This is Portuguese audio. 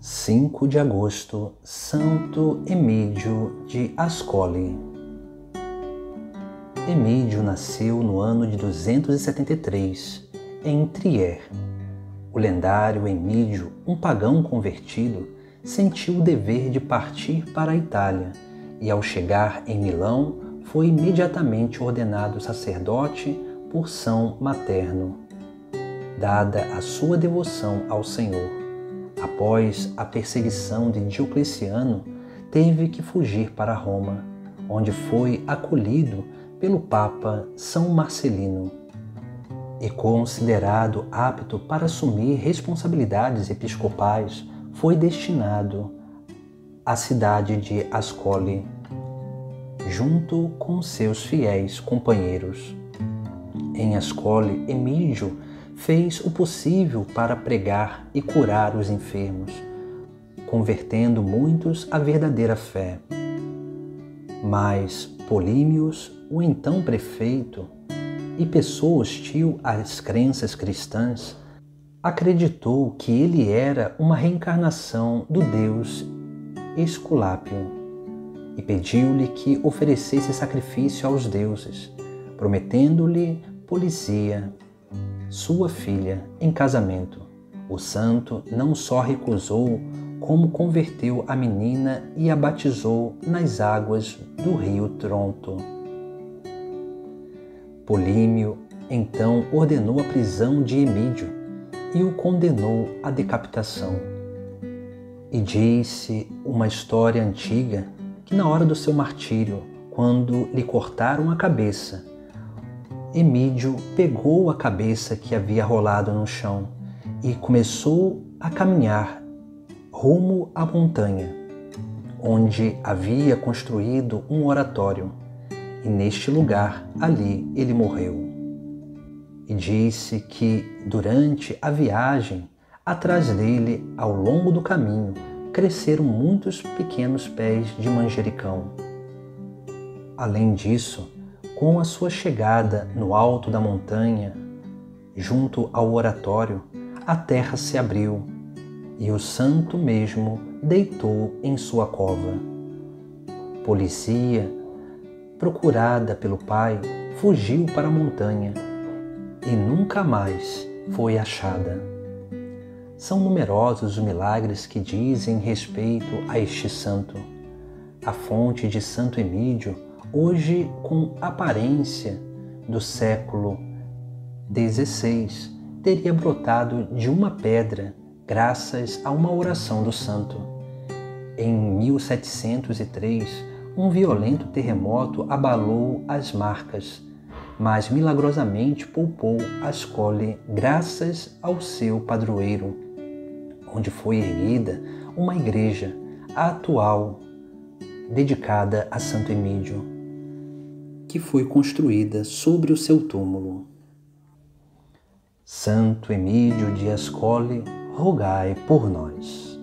5 de agosto, Santo Emídio de Ascoli. Emídio nasceu no ano de 273, em Trier. O lendário Emídio, um pagão convertido, sentiu o dever de partir para a Itália e, ao chegar em Milão, foi imediatamente ordenado sacerdote por São Materno, dada a sua devoção ao Senhor após a perseguição de Diocleciano, teve que fugir para Roma, onde foi acolhido pelo Papa São Marcelino e considerado apto para assumir responsabilidades episcopais, foi destinado à cidade de Ascoli, junto com seus fiéis companheiros. Em Ascoli, Emílio fez o possível para pregar e curar os enfermos, convertendo muitos à verdadeira fé. Mas Polímios, o então prefeito, e pessoa hostil às crenças cristãs, acreditou que ele era uma reencarnação do deus Esculápio e pediu-lhe que oferecesse sacrifício aos deuses, prometendo-lhe polícia sua filha em casamento. O santo não só recusou, como converteu a menina e a batizou nas águas do rio Tronto. Polímio então ordenou a prisão de Emídio e o condenou à decapitação. E disse uma história antiga que na hora do seu martírio, quando lhe cortaram a cabeça, Emídio pegou a cabeça que havia rolado no chão e começou a caminhar rumo à montanha, onde havia construído um oratório. E neste lugar, ali, ele morreu. E disse que durante a viagem, atrás dele, ao longo do caminho, cresceram muitos pequenos pés de manjericão. Além disso, com a sua chegada no alto da montanha, junto ao oratório, a terra se abriu e o santo mesmo deitou em sua cova. Policia, procurada pelo pai, fugiu para a montanha e nunca mais foi achada. São numerosos os milagres que dizem respeito a este santo. A fonte de Santo Emídio hoje com aparência do século XVI, teria brotado de uma pedra graças a uma oração do santo. Em 1703, um violento terremoto abalou as marcas, mas milagrosamente poupou a escole graças ao seu padroeiro, onde foi erguida uma igreja atual dedicada a Santo Emídio que foi construída sobre o seu túmulo. Santo Emílio de Ascoli, rogai por nós.